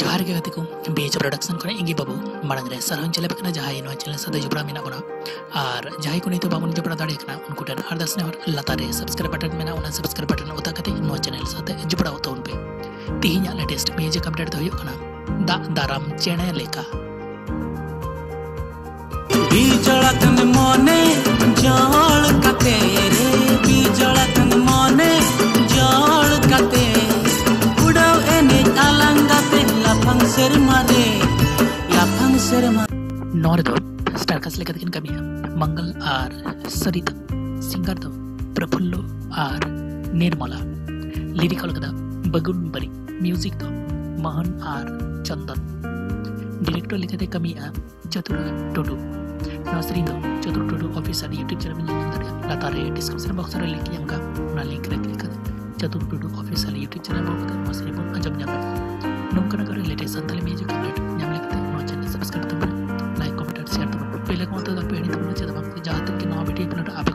ᱡᱚᱦᱟᱨ ᱜᱮ ᱜᱟᱛᱮ ᱠᱚ ᱵᱮᱡ ᱯᱨᱚᱰᱟᱠᱥᱚᱱ ᱠᱷᱚᱱ ᱤᱧᱜᱮ ᱵᱟᱹᱵᱩ ᱢᱟᱲᱟᱝ ᱨᱮ ᱥᱟᱨᱦᱟᱣ ᱪᱟᱞᱟᱵ ᱠᱟᱱᱟ ᱡᱟᱦᱟᱸᱭ ᱱᱚᱣᱟ ᱪᱮᱱᱮᱞ ᱥᱟᱛᱮ ᱡᱚᱯᱲᱟᱣ ᱢᱮᱱᱟᱜ ᱵᱚᱱᱟ ᱟᱨ ᱡᱟᱦᱟᱸᱭ ᱠᱚ ᱱᱤᱛᱚᱜ ᱵᱟᱵᱚᱱ ᱡᱚᱯᱲᱟᱣ ᱫᱟᱲᱮᱭᱟᱜ ᱠᱟᱱᱟ ᱩᱱᱠᱩ ᱴᱷᱮᱱ ᱟᱨᱫᱟᱥ ᱱᱮᱦᱚᱨ ᱞᱟᱛᱟᱨ ᱨᱮ ᱥᱟᱵᱥᱠᱨᱟᱭᱤᱵ ᱵᱟᱴᱚᱱ ᱢᱮᱱᱟᱜᱼᱟ ᱚᱱᱟ ᱥᱟᱵᱥᱠᱨᱟᱭᱤᱵ ᱵᱟᱴᱚᱱ ᱚᱛᱟ ᱠᱟᱛᱮ ᱱᱚᱣᱟ ᱪᱮᱱᱮᱞ ᱥᱟᱛᱮ ᱡᱚᱯᱲᱟᱣ ᱛᱟᱵᱚᱱ ᱯᱮ ᱛᱤᱦᱤᱧᱟᱜ ᱞᱮᱴᱮᱥᱴ ᱵᱮᱡ ᱟᱯᱰᱮᱴ ᱫᱚ ᱦᱩᱭᱩᱜ ᱠᱟᱱᱟ ᱫᱟᱜ ᱫᱟᱨᱟᱢ ᱪᱮᱬᱮ ᱞᱮᱠᱟ शर्मारे लाफांग शर्मा नॉर्दर्न स्टारकास्ट लेखा दिन कमी मंगल आर सरिता सिंगार दो प्रफुल्ल आर निर्मला लिरिकल कदा बगुन बरी म्यूज़िक दो मोहन आर चंदन डिरेक्टर लेखाते कमी चतुर टुडू ᱱᱚᱣᱟ ᱥᱮᱨᱮᱧ ᱫᱚ Chatur Tudu officer YouTube channel ᱨᱮ ᱧᱟᱢ ᱫᱟᱲᱮᱭᱟᱜᱼᱟ ᱞᱟᱛᱟᱨ ᱨᱮ ᱰᱤᱥᱠᱨᱤᱯᱥᱚᱱ ᱵᱚᱠᱥ ᱨᱮ ᱞᱤᱝᱠ ᱧᱟᱢ ᱠᱟᱜᱼᱟ ᱚᱱᱟ ᱞᱤᱝᱠ ᱨᱮ ᱠᱞᱤᱠ ᱠᱟᱛᱮ Chatur Tudu officer YouTube channel box ᱨᱮ ᱱᱚᱣᱟ ᱥᱮᱨᱮᱧ ᱵᱚᱱ ᱟᱸᱡᱚᱢ ᱧᱟᱢᱟ ᱱᱚᱝᱠᱟᱱᱟᱜ latest santhali music update nyam lekte no channel subscribe tumbar like comment and share tumbar pele ko to pe ni tumbar cheda bak jahat ke no video upload